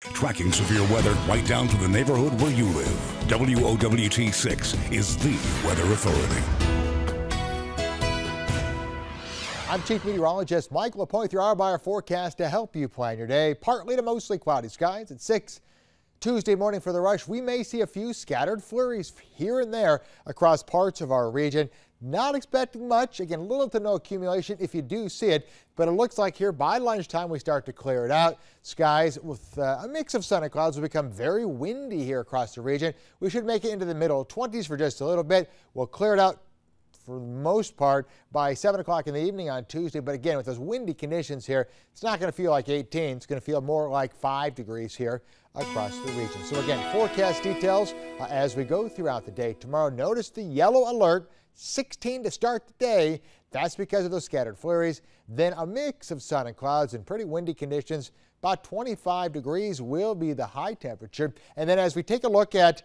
Tracking severe weather right down to the neighborhood where you live. WOWT 6 is the weather authority. I'm Chief Meteorologist Mike LaPoint through our Buyer forecast to help you plan your day. Partly to mostly cloudy skies at 6. Tuesday morning for the rush, we may see a few scattered flurries here and there across parts of our region. Not expecting much. Again, little to no accumulation if you do see it, but it looks like here by lunchtime we start to clear it out. Skies with uh, a mix of sun and clouds will become very windy here across the region. We should make it into the middle 20s for just a little bit. We'll clear it out for the most part by 7 o'clock in the evening on Tuesday. But again, with those windy conditions here, it's not going to feel like 18. It's going to feel more like 5 degrees here across the region. So again, forecast details uh, as we go throughout the day. Tomorrow, notice the yellow alert 16 to start the day. That's because of those scattered flurries. Then a mix of sun and clouds and pretty windy conditions. About 25 degrees will be the high temperature. And then as we take a look at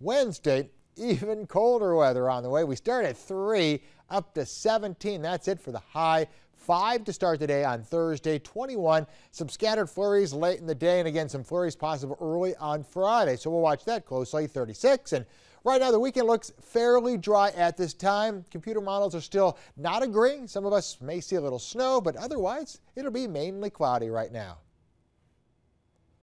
Wednesday, even colder weather on the way. We start at 3 up to 17. That's it for the high. 5 to start today on Thursday, 21. Some scattered flurries late in the day, and again, some flurries possible early on Friday. So we'll watch that closely. 36. And right now, the weekend looks fairly dry at this time. Computer models are still not agreeing. Some of us may see a little snow, but otherwise, it'll be mainly cloudy right now.